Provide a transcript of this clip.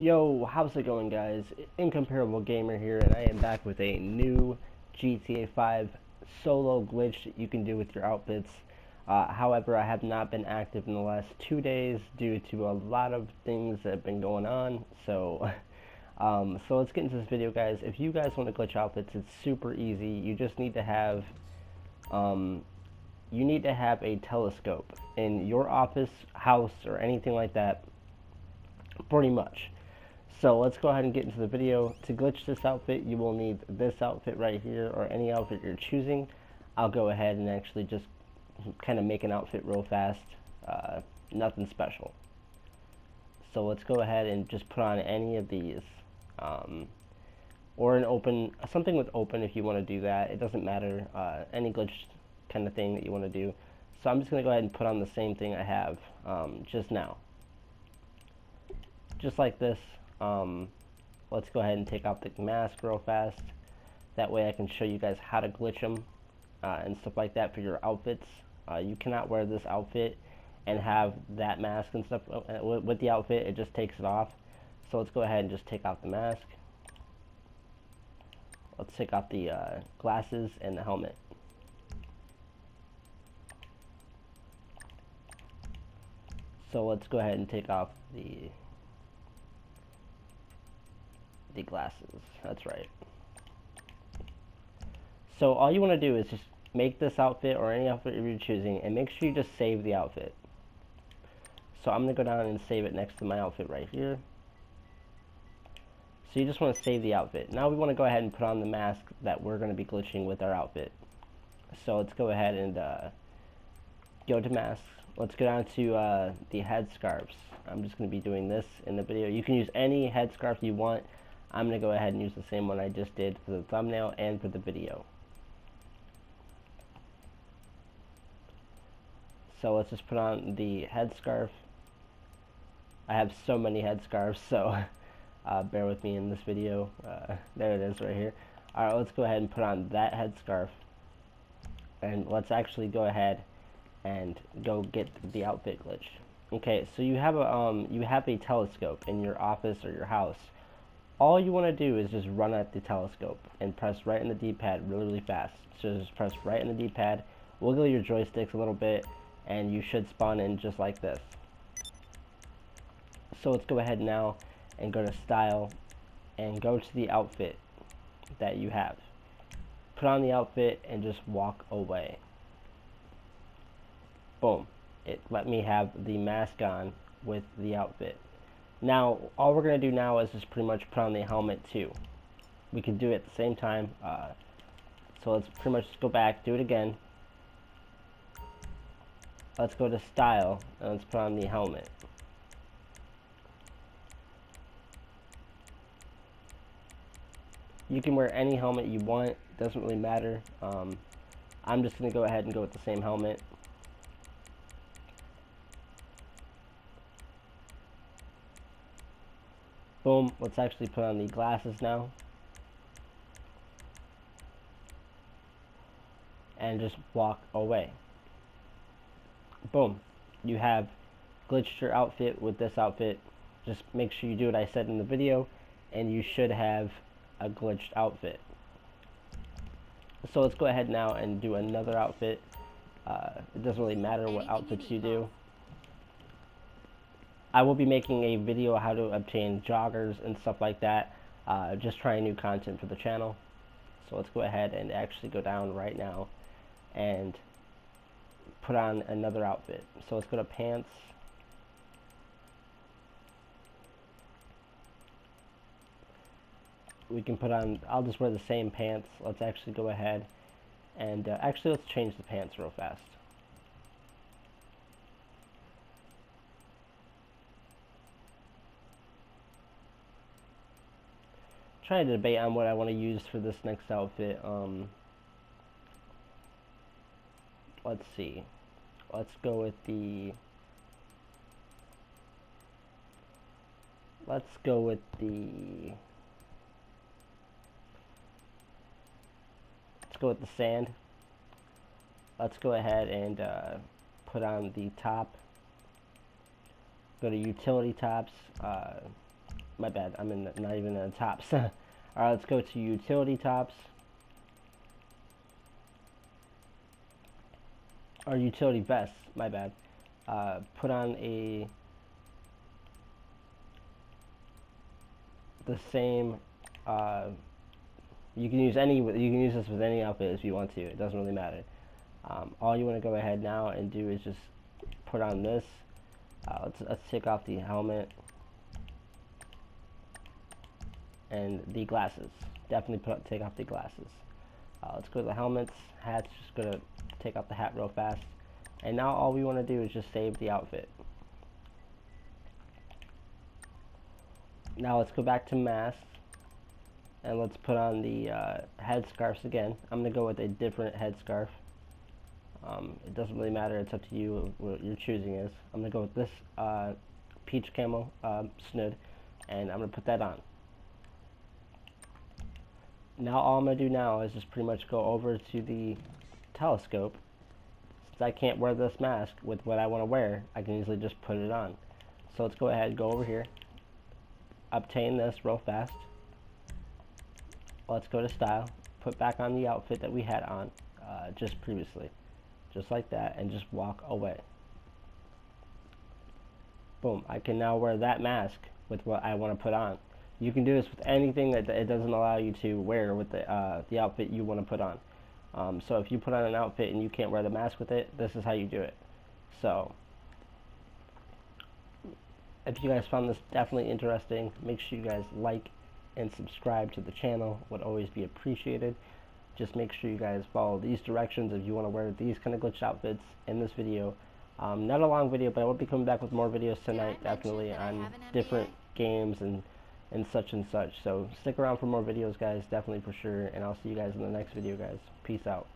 Yo, how's it going guys? Incomparable Gamer here and I am back with a new GTA 5 solo glitch that you can do with your outfits. Uh, however, I have not been active in the last two days due to a lot of things that have been going on. So, um, so let's get into this video guys. If you guys want to glitch outfits, it's super easy. You just need to have, um, you need to have a telescope in your office, house, or anything like that pretty much. So let's go ahead and get into the video. To glitch this outfit, you will need this outfit right here or any outfit you're choosing. I'll go ahead and actually just kind of make an outfit real fast. Uh, nothing special. So let's go ahead and just put on any of these. Um, or an open, something with open if you want to do that. It doesn't matter. Uh, any glitch kind of thing that you want to do. So I'm just going to go ahead and put on the same thing I have um, just now. Just like this. Um, let's go ahead and take off the mask real fast. That way I can show you guys how to glitch them uh, and stuff like that for your outfits. Uh, you cannot wear this outfit and have that mask and stuff uh, with the outfit. It just takes it off. So let's go ahead and just take off the mask. Let's take off the uh, glasses and the helmet. So let's go ahead and take off the the glasses. That's right. So all you want to do is just make this outfit or any outfit you're choosing and make sure you just save the outfit. So I'm going to go down and save it next to my outfit right here. So you just want to save the outfit. Now we want to go ahead and put on the mask that we're going to be glitching with our outfit. So let's go ahead and uh, go to masks. Let's go down to uh, the headscarves. I'm just going to be doing this in the video. You can use any headscarf you want. I'm going to go ahead and use the same one I just did for the thumbnail and for the video. So let's just put on the headscarf. I have so many headscarves, so uh, bear with me in this video. Uh, there it is right here. Alright, let's go ahead and put on that headscarf. And let's actually go ahead and go get the outfit glitch. Okay, so you have a um, you have a telescope in your office or your house all you want to do is just run at the telescope and press right in the D-pad really, really fast. So just press right in the D-pad, wiggle your joysticks a little bit, and you should spawn in just like this. So let's go ahead now and go to style and go to the outfit that you have. Put on the outfit and just walk away. Boom. It let me have the mask on with the outfit. Now, all we're going to do now is just pretty much put on the helmet too. We can do it at the same time. Uh, so let's pretty much just go back, do it again. Let's go to style, and let's put on the helmet. You can wear any helmet you want, doesn't really matter. Um, I'm just going to go ahead and go with the same helmet. Boom, let's actually put on the glasses now. And just walk away. Boom, you have glitched your outfit with this outfit. Just make sure you do what I said in the video, and you should have a glitched outfit. So let's go ahead now and do another outfit. Uh, it doesn't really matter what outfits you do. I will be making a video how to obtain joggers and stuff like that. Uh, just trying new content for the channel. So let's go ahead and actually go down right now and put on another outfit. So let's go to pants. We can put on, I'll just wear the same pants. Let's actually go ahead and uh, actually let's change the pants real fast. Trying to debate on what I want to use for this next outfit. Um, let's see. Let's go with the. Let's go with the. Let's go with the sand. Let's go ahead and uh, put on the top. Go to utility tops. Uh, my bad. I'm in the, not even in the tops. All right, let's go to utility tops. Or utility vests. My bad. Uh, put on a the same. Uh, you can use any. You can use this with any outfit if you want to. It doesn't really matter. Um, all you want to go ahead now and do is just put on this. Uh, let's let's take off the helmet and the glasses. Definitely put take off the glasses. Uh, let's go to the helmets, hats. Just gonna take off the hat real fast. And now all we want to do is just save the outfit. Now let's go back to mask and let's put on the uh, headscarves again. I'm to go with a different headscarf. Um, it doesn't really matter, it's up to you what your choosing is. I'm to go with this uh, peach camo uh, snood and I'm to put that on. Now all I'm going to do now is just pretty much go over to the telescope. Since I can't wear this mask with what I want to wear, I can easily just put it on. So let's go ahead, go over here, obtain this real fast. Let's go to style, put back on the outfit that we had on uh, just previously. Just like that, and just walk away. Boom, I can now wear that mask with what I want to put on. You can do this with anything that it doesn't allow you to wear with the, uh, the outfit you want to put on. Um, so if you put on an outfit and you can't wear the mask with it, this is how you do it. So if you guys found this definitely interesting, make sure you guys like and subscribe to the channel. Would always be appreciated. Just make sure you guys follow these directions if you want to wear these kind of glitch outfits in this video. Um, not a long video, but I will be coming back with more videos tonight, definitely, on different games and, and such and such. So stick around for more videos, guys, definitely for sure. And I'll see you guys in the next video, guys. Peace out.